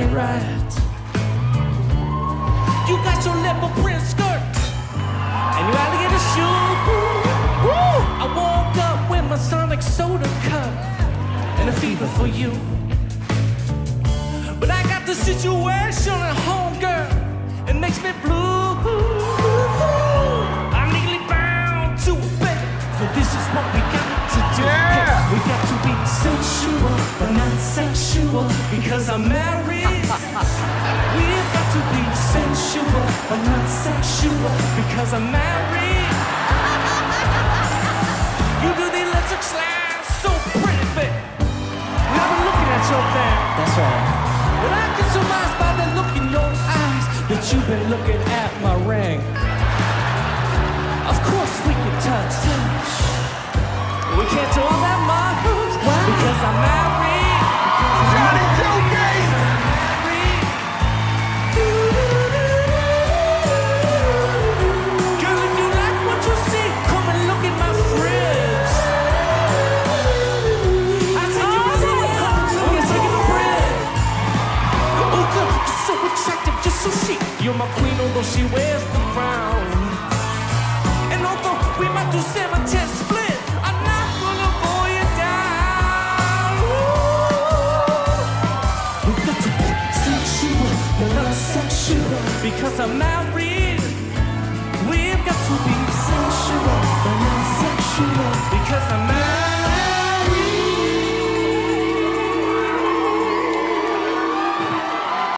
right. You got your leopard print skirt and your alligator shoes. I woke up with my Sonic soda cup and a fever for you. But I got the situation at home, girl. It makes me blue. I'm legally bound to obey. So this is what we got to do. Yeah. We got to be sensual, but not sexual, because I'm married. We've got to be sensual, but not sexual, because I'm married. You do the electric slide so pretty. And I've been looking at your thing. That's right. But I can surmise by the look in your eyes that you've been looking at my ring. Of course we can she's just so chic. You're my queen, although she wears the crown. And although we might do seven, ten split, I'm not gonna boil you down. Ooh. We've got to be sexual, but not sexual. Because I'm married. We've got to be sensual, but not sexual. Because I'm